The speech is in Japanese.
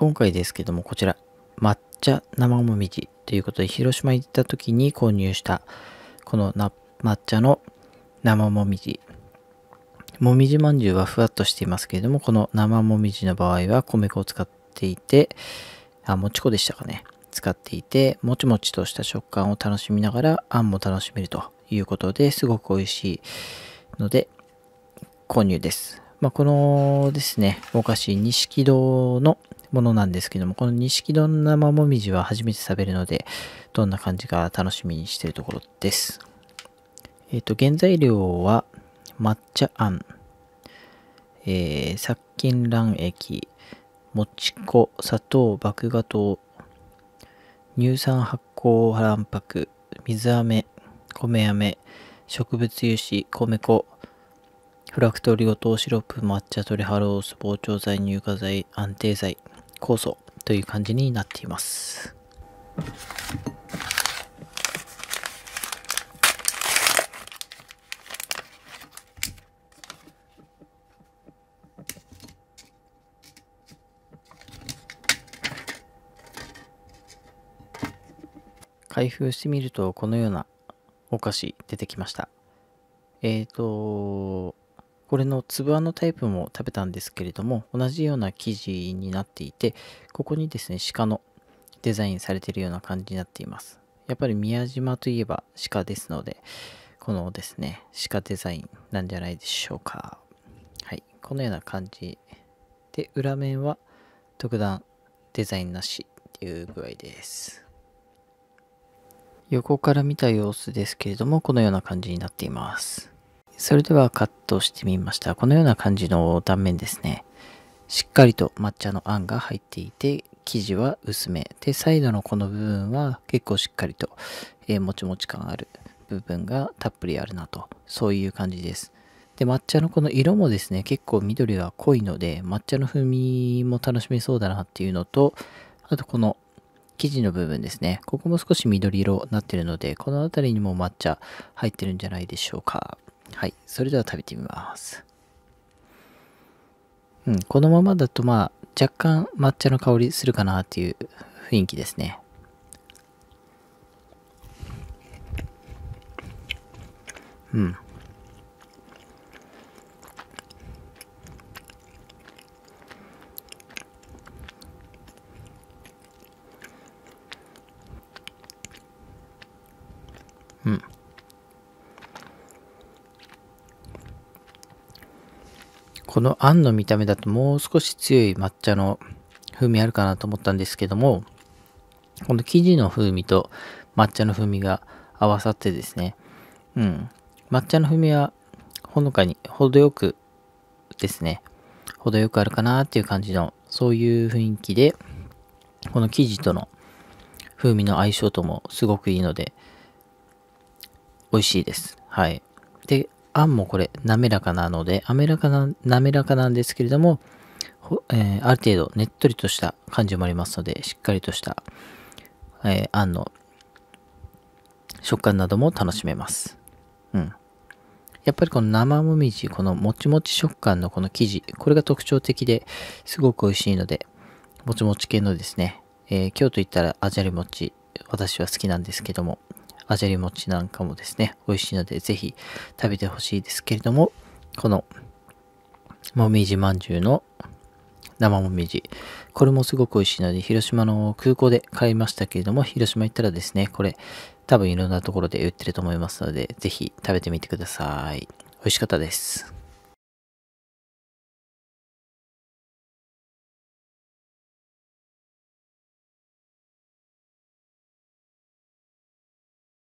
今回ですけども、こちら、抹茶生もみじということで、広島行った時に購入した、このな抹茶の生もみじ。もみじまんじゅうはふわっとしていますけれども、この生もみじの場合は米粉を使っていて、あ、もち粉でしたかね。使っていて、もちもちとした食感を楽しみながら、あんも楽しめるということですごく美味しいので、購入です。まあ、このですね、お菓子、錦戸のものなんですけども、この錦戸の生もみじは初めて食べるので、どんな感じか楽しみにしているところです。えっ、ー、と、原材料は抹茶あん、えー、殺菌卵液、もち粉、砂糖、麦芽糖、乳酸発酵卵白、水飴、米飴、植物油脂、米粉、フラクトリゴ糖シロップ、抹茶トリハロース、膨張剤、乳化剤、安定剤、酵素という感じになっています。開封してみるとこのようなお菓子出てきました。えっ、ー、と、これの粒あんのタイプも食べたんですけれども、同じような生地になっていて、ここにですね、鹿のデザインされているような感じになっています。やっぱり宮島といえば鹿ですので、このですね、鹿デザインなんじゃないでしょうか。はい、このような感じで、裏面は特段デザインなしっていう具合です。横から見た様子ですけれども、このような感じになっています。それではカットしてみました。このような感じの断面ですね。しっかりと抹茶のあんが入っていて、生地は薄め。で、サイドのこの部分は結構しっかりと、えー、もちもち感ある部分がたっぷりあるなと、そういう感じです。で、抹茶のこの色もですね、結構緑が濃いので、抹茶の風味も楽しめそうだなっていうのと、あとこの生地の部分ですね。ここも少し緑色になってるので、この辺りにも抹茶入ってるんじゃないでしょうか。はい。それでは食べてみます。うん、このままだとまあ、若干抹茶の香りするかなっていう雰囲気ですね。うん。このあんの見た目だともう少し強い抹茶の風味あるかなと思ったんですけども、この生地の風味と抹茶の風味が合わさってですね、うん、抹茶の風味はほのかに程よくですね、程よくあるかなっていう感じの、そういう雰囲気で、この生地との風味の相性ともすごくいいので、美味しいです。はい。で、あんもこれ滑らかなので、滑らかな、滑らかなんですけれども、えー、ある程度ねっとりとした感じもありますので、しっかりとした、えー、あんの食感なども楽しめます。うん。やっぱりこの生もみじ、このもちもち食感のこの生地、これが特徴的ですごく美味しいので、もちもち系のですね、えー、京都行ったらあじゃり餅、私は好きなんですけども、あじゃり餅なんかもですね、美味しいのでぜひ食べてほしいですけれども、このもみじまんじゅうの生もみじ。これもすごく美味しいので、広島の空港で買いましたけれども、広島行ったらですね、これ多分いろんなところで売ってると思いますので、ぜひ食べてみてください。美味しかったです。